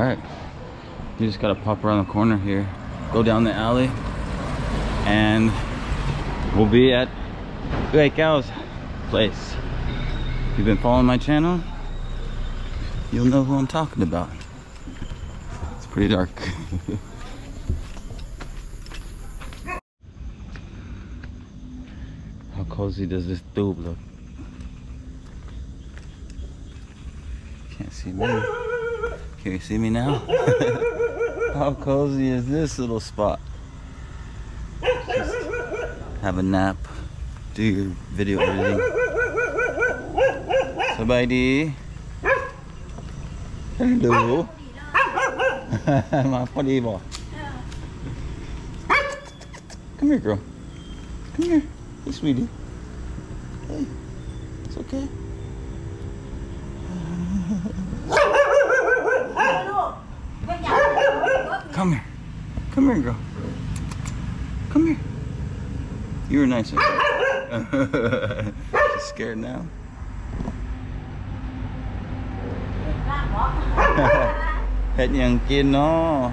All right. You just gotta pop around the corner here, go down the alley, and we'll be at Ue Gao's place. If you've been following my channel, you'll know who I'm talking about. It's pretty dark. How cozy does this tube look? Can't see me. Can you see me now? How cozy is this little spot? Just have a nap, do your video editing. Sabaidi. Hello. My funny boy. Come here, girl. Come here. Hey, sweetie. Hey, it's okay. Come here, girl. Come here. You were nice. She's scared now. Hết nhằng kia nó.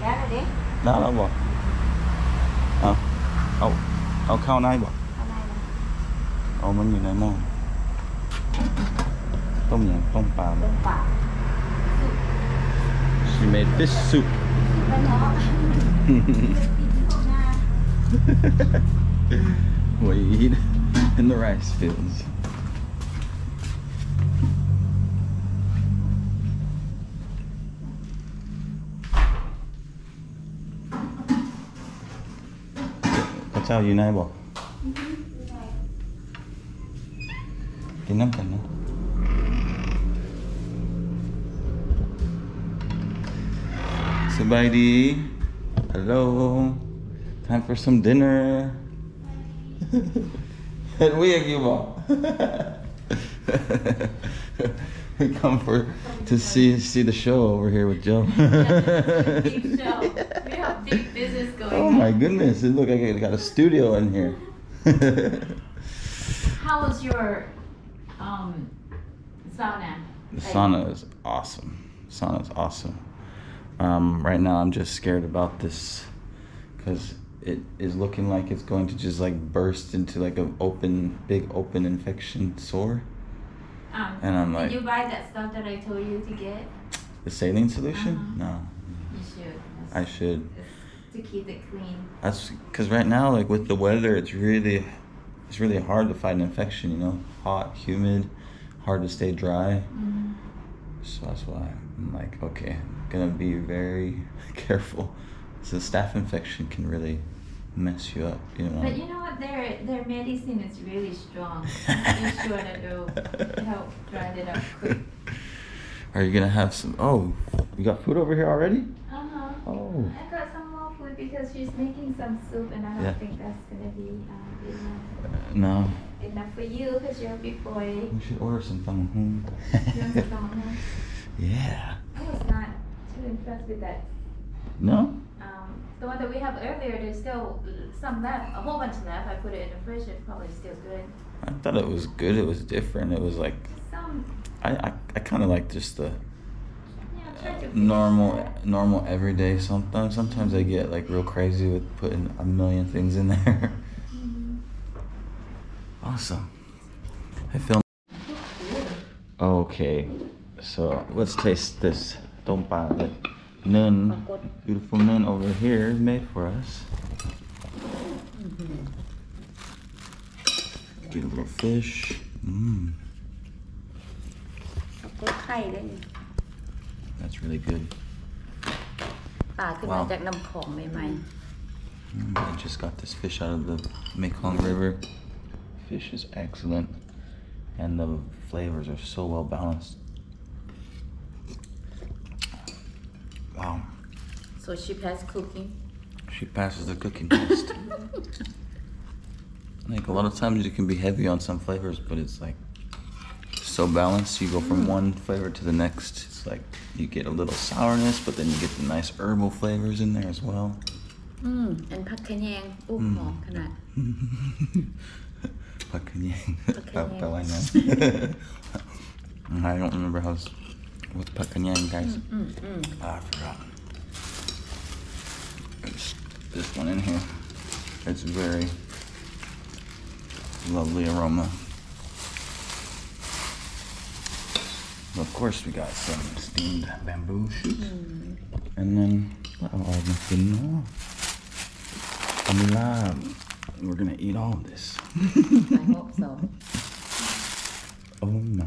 Đó là đi. Đó là bỏ. Ờ. Ờ. Ờ khao nay bỏ. Ờ mình. Tôm nhàng tôm bà. She made fish soup. Đó we eat in the rice fields. Có sao gì nay bỏ? Cái đó. Somebody, hello. Time for some dinner. and we are all. we come for to see see the show over here with Joe. Big show We have big business going oh my goodness! It look like I got a studio in here. How was your um sauna? The sauna is awesome. Sauna is awesome. Um, right now, I'm just scared about this because it is looking like it's going to just like burst into like an open, big open infection sore. Um, And I'm did like- you buy that stuff that I told you to get? The saline solution? Uh-huh. No, You should. I should. To keep it clean. That's because right now, like with the weather, it's really, it's really hard to fight an infection. You know, hot, humid, hard to stay dry. Mhm. So that's why I'm like, okay, gonna be very careful. So staph infection can really mess you up. You know. But you know what? Their their medicine is really strong. I'm sure that it'll help dry it up quick. Are you gonna have some? Oh, you got food over here already? Uh huh. Oh. I got some more food because she's making some soup, and I don't Yeah. think that's gonna be uh, enough. Uh, no. Enough for you because you're a big boy. We should order some from home. You want some from home? yeah. I was not impressed with that. No. Um, the one that we have earlier, there's still some left, a whole bunch left. I put it in the fridge. It's probably still good. I thought it was good. It was different. It was like Some, I I, I kind of like just the yeah, try to finish normal that. normal everyday sometimes sometimes i get like real crazy with putting a million things in there Mhm. awesome i film okay so let's taste this don't buy it nun beautiful nun over here made for us get a little fish mm, ก็ไข่ด้วย that's really good ป่าขึ้นมา ว้าว จากน้ำของใหม่ Mm, I just got this fish out of the Mekong River. Fish is excellent, and the flavors are so well balanced. Wow,ๆ so she has cooking she passes the cooking test. like a lot of times, you can be heavy on some flavors, but it's like so balanced. You go from one flavor to the next. It's like you get a little sourness, but then you get the nice herbal flavors in there as well. อืมอันผักขะแยงอุ้มหอมขนาด Pakanyang. Pakanyang. Papalangan. I don't remember how. with Pakanyang, guys. Mm, mm, mm. Ah, I forgot. It's this one in here. It's very lovely aroma. But of course, we got some steamed bamboo shoots. Mm. And then, all the We're gonna eat all of this. I hope so. Oh my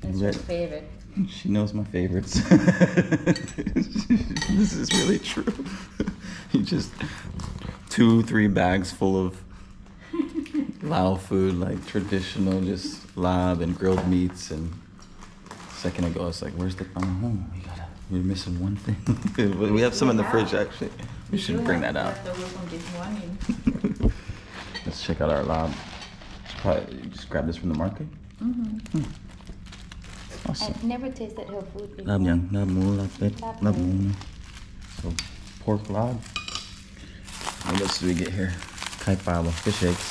that's your favorite She knows my favorites. this is really true. you just two, three bags full of Lao food, like traditional, just lab and grilled meats. And a second ago, I was like, "Where's the panahon? We gotta, we're missing one thing. We have some in the fridge, actually. We should bring that out. leftover from this morning Let's check out our lab. Probably just grab this from the market. mm-hmm. Awesome. I've never tasted her food before ลาบยังลาบหมูลาบเป็ด ลาบ ลาบ ห ห มู มูนะ so pork lab what else do we get here ไข่ปลาบ่ fish eggs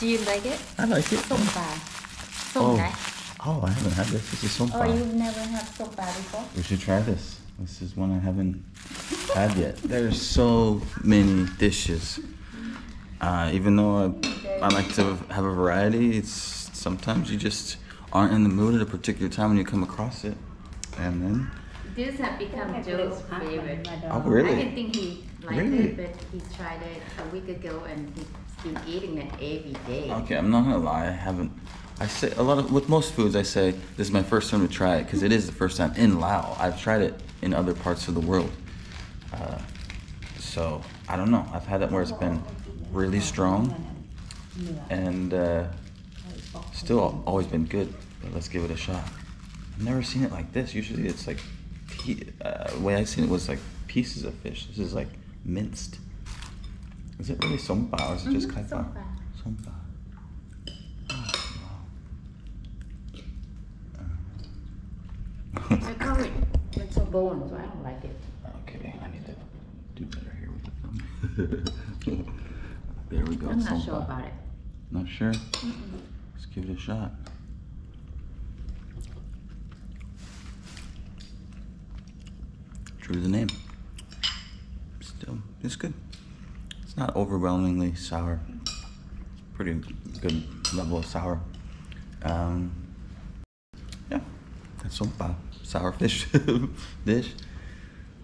Do you like it I like it ส้มปลาส้ม oh นะ oh I haven't had this this is ส้ม Oh ปลา you've never had ส้มปลา before we should try this this is one I haven't had yet there's so many dishes uh, even though I, I like to have a variety it's sometimes you just aren't in the mood at a particular time when you come across it and then This has become Joe's favorite oh really I didn't think he liked Really? it, but he tried it a week ago and he's been eating it every day. Okay, I'm not gonna lie. I haven't. I say a lot of with most foods. I say this is my first time to try it because it is the first time in Lao. I've tried it in other parts of the world. Uh, so I don't know. I've had it where it's been really strong and uh, still always been good. But let's give it a shot. I've never seen it like this. Usually it's like uh, the way I seen it was like pieces of fish. This is like minced. Is it really sompa or is it just Mhm, kai pa? sompa. Sompa. I call it, it's so bone, so I don't like it. Okay, I need to do better here with the film. there we go. I'm not sure about it. Not sure? Let's give it a shot. True to the name. Still, it's good. It's not overwhelmingly sour. Pretty good level of sour. Um, yeah, that's sopa, sour fish dish.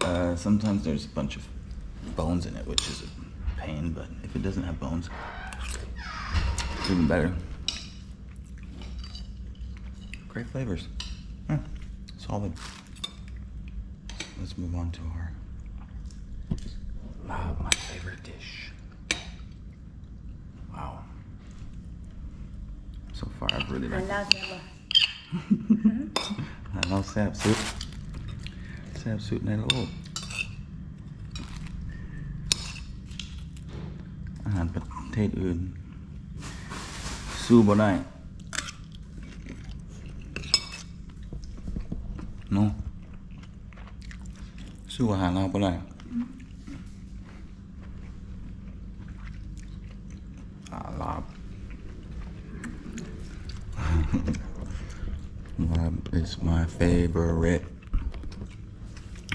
Uh, sometimes there's a bunch of bones in it, which is a pain, but if it doesn't have bones, it's even better. Great flavors. Yeah, solid. Let's move on to our ah, my favorite dish. Wow. So far, I've really หัน liked ล่าใช่ปะ อาหารเราแซ่บสุดแซ่บสุดในโลกอาหารประเทศอื่น สู้บ่ได้ เนาะสู้อาหารเราบ่ได้อาลาบ Lab is my favorite.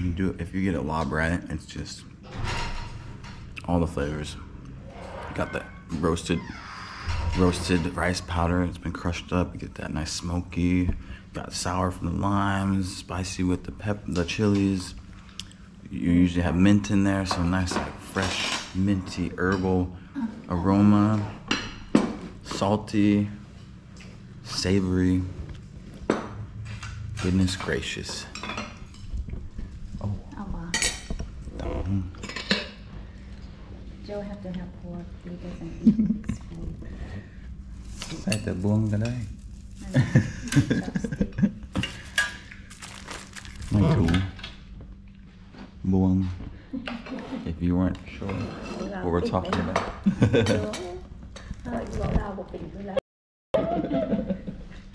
You do if you get a lob right, it's just all the flavors. You got the roasted roasted rice powder, it's been crushed up, you get that nice smoky, got sour from the limes, spicy with the pep the chilies. You usually have mint in there, so nice like fresh, minty herbal aroma. Salty, savory. Goodness gracious. Oh, เอามา mm. Joe have to have pork he doesn't eat this food ใส่แต่บวงก็ได้ chopstick ไม่ถูบวง if you weren't sure what we're talking about ถ้าอยู่เอาลาวบ่เป็นคือลาว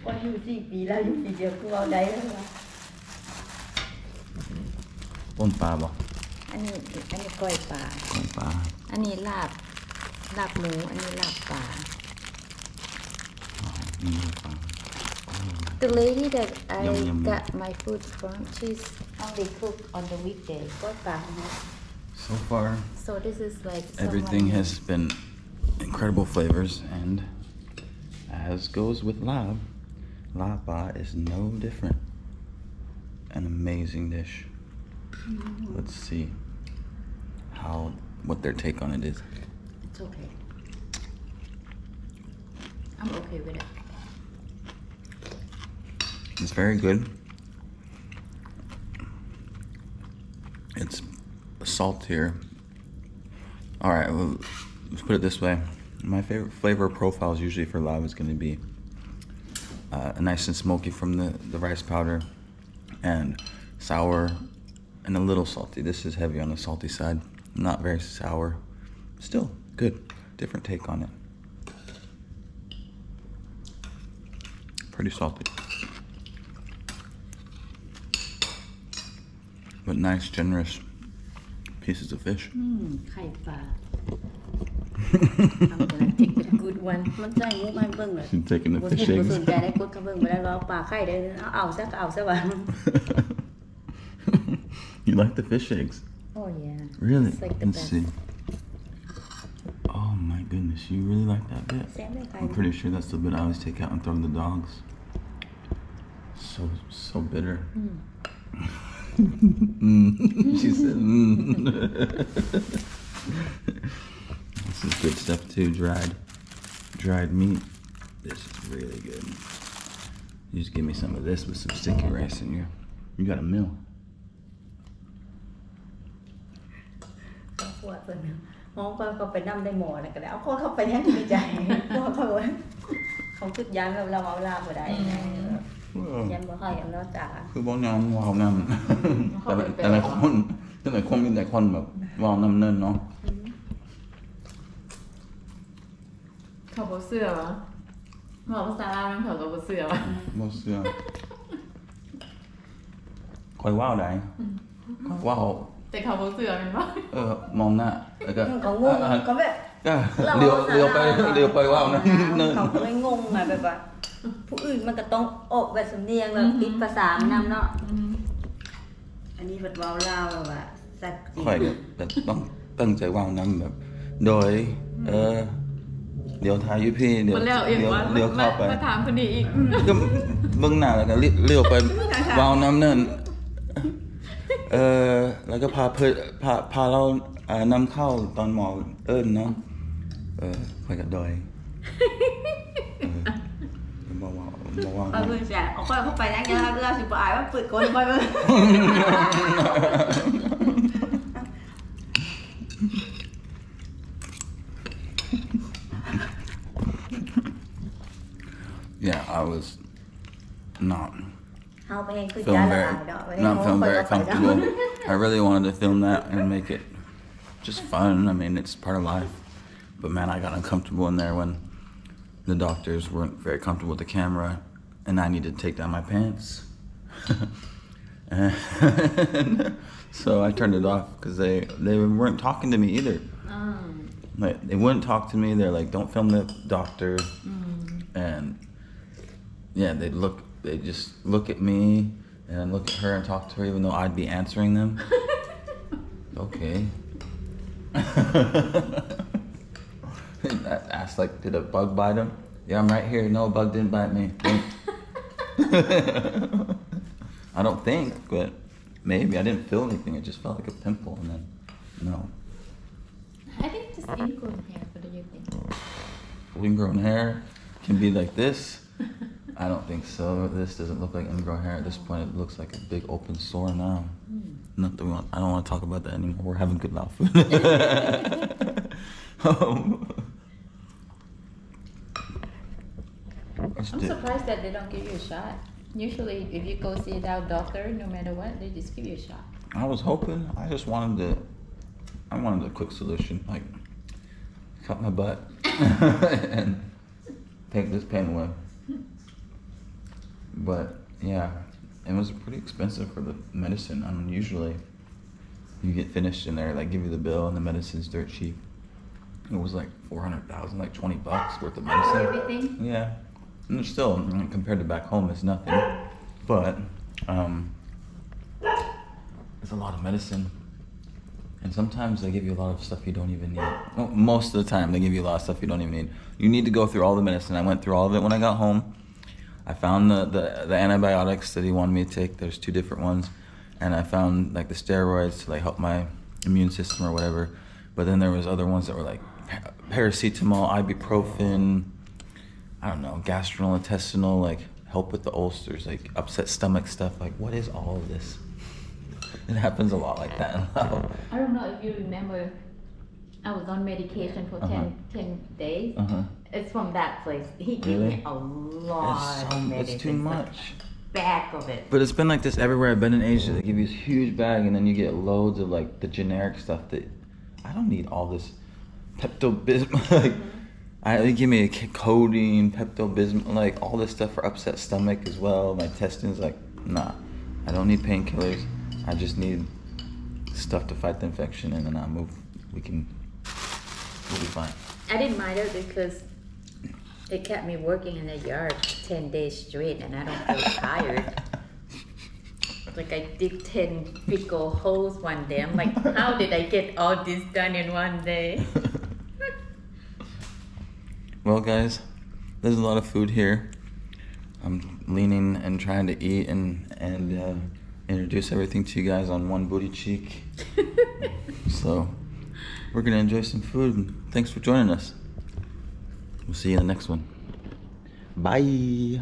พออยู่สี่ปีแล้วอยู่ปีเดียวคือเอาได้แล้วล่ะ ต้นปลาบอก อันนี้อันนี้ก้อยปลา ต้นปลา อันนี้ลาบ ลาบหมู อันนี้ลาบปลา อ๋อนี่ปลาโอ้ The lady that I Yum, yum, got my food from, she's only cook on the weekday. So far, So this is like everything has been incredible flavors, and as goes with lab, laba is no different. An amazing dish. Mm-hmm. Let's see how what their take on it is. It's okay. I'm okay with it. It's very good. It's saltier. All right, well, let's put it this way. My favorite flavor profile is usually for lava is going to be uh, nice and smoky from the, the rice powder and sour and a little salty. This is heavy on the salty side. Not very sour. Still good. Different take on it. Pretty salty. But nice, generous pieces of fish. อืมไข่ปลา I'm gonna take the good one มันใจมุกมันเบิ่งเลย She's taking the บ่ fish เห็นบ่ eggs. สนใจได้กดเขาเบิ่งไปแล้วรอปลาไข่ได้เอาเอาซะก็เอาซะว่า you like the fish eggs? Oh yeah Really? It's like the Let's best. see. Oh my goodness, you really like that bit? แซ่บเลยค่ะ I'm pretty sure that's the bit I always take out and throw to the dogs. So so bitter. Mm. she said, mm. this is good stuff too. Dried, dried meat. This is really good. You just give me some of this with some sticky rice in here. You got a meal. ยังบ่ค่อยกันเนาะจ้าคือบ่ยอมเว้านำแต่ละแต่ละคนแต่ละคนมีแต่คนแบบว้านำเนินเนาะเขาบ่เสือวะบอกภาษาลาวนำเขาก็บ่เสือวะบ่เสือคอยว่าวได้ว่าวแต่เขาบ่เสือแม่นบ่เออมองหน้าแล้วก็ก็งงก็แบบ ก็เลี้ยวเลี้ยวไปเลี้ยวไปว่าวนะเนินเขาก็เลยงงไงแบบว่า ผู้อื่นมันก็ต้องออกแบบสำเนียงแล้วติดภาษามันนำเนาะอันนี้แบบเว้าลาวแบบว่าสักจริงคอยแบบต้องตั้งใจว่าวนํแบบ โดย เออเดี๋ยวทายอยุพี่เดี๋ยวมันแล้วเองเดี๋ยวว่าเลี้ยวเข้าไปมาถามคนนี้อีกก็เบื้องหน้าแล้วก็เลี้ยวไปวาวน้ำเนินเออแล้วก็พาเพื่อพาพาเราอ่านำเข้าตอนหมอเอิญเนาะ เออไปกับดอยเออบอกว่าบอกว่า เอาเพื่อนแสเอาค่อยเข้าไปนั่งยังเรื่องสิบอายว่าเปิดคนค่อยเบิ่ง yeah I was not เฮาไปเองคือ feeling จานละ very อายเนาะไม่ได้ not โม้ feeling ค่อย very เข้าไปเนาะ comfortable I really wanted to film that and make it just fun I mean it's part of life but man I got uncomfortable in there when the doctors weren't very comfortable with the camera and I needed to take down my pants. And so I turned it off because they they weren't talking to me either. อืม like they wouldn't talk to me. They're like don't film the doctor. Mm-hmm. And yeah they look they just look at me and look at her and talk to her even though i'd be answering them. Okay I asked like did a bug bite him yeah i'm right here no bug didn't bite me i don't think but maybe i didn't feel anything it just felt like a pimple and then no I think it's just ingrown hair what do you think ingrown hair can be like this. I don't think so. This doesn't look like ingrown hair. At this point, it looks like a big open sore now. Not that we want, I don't want to talk about that anymore. We're having good laugh. um, I'm surprised that they don't give you a shot usually if you go see that doctor no matter what they just give you a shot I was hoping. I just wanted to. I wanted a quick solution, like cut my butt and take this pain away. But yeah, it was pretty expensive for the medicine. I mean, usually you get finished and they like give you the bill and the medicine's dirt cheap. It was like four hundred thousand, like twenty bucks worth of medicine. everything Yeah, And still, mm, compared to back home, it's nothing. But um, it's a lot of medicine. And sometimes they give you a lot of stuff you don't even need. Well, most of the time, they give you a lot of stuff you don't even need. You need to go through all the medicine. I went through all of it when I got home. I found the, the, the antibiotics that he wanted me to take. There's two different ones. And I found like the steroids to like help my immune system or whatever. But then there was other ones that were like pa- paracetamol, ibuprofen, I don't know, gastrointestinal, like help with the ulcers, like upset stomach stuff. Like, what is all of this? It happens a lot like that. I don't know if you remember, I was on medication for Uh-huh. 10, 10 days. uh-huh. It's from that place. He gave Really? me a lot It's, of so, medicine. it's too much. Back of it. But it's been like this everywhere I've been in Asia. They give you this huge bag, and then you get loads of like the generic stuff that I don't need all this Pepto Bismol. like, I they give me a codeine, Pepto Bismol, like all this stuff for upset stomach as well. My intestines, like nah, I don't need painkillers. I just need stuff to fight the infection, and then I move. We can, we'll be fine. I didn't mind it because it kept me working in the yard 10 days straight and I don't feel tired. Like I dig 10 pickle holes one day. I'm like, how did I get all this done in one day? Well, guys, there's a lot of food here. I'm leaning and trying to eat and and uh, introduce everything to you guys on one booty cheek. so we're gonna enjoy some food. And thanks for joining us. We'll see you in the next one. Bye.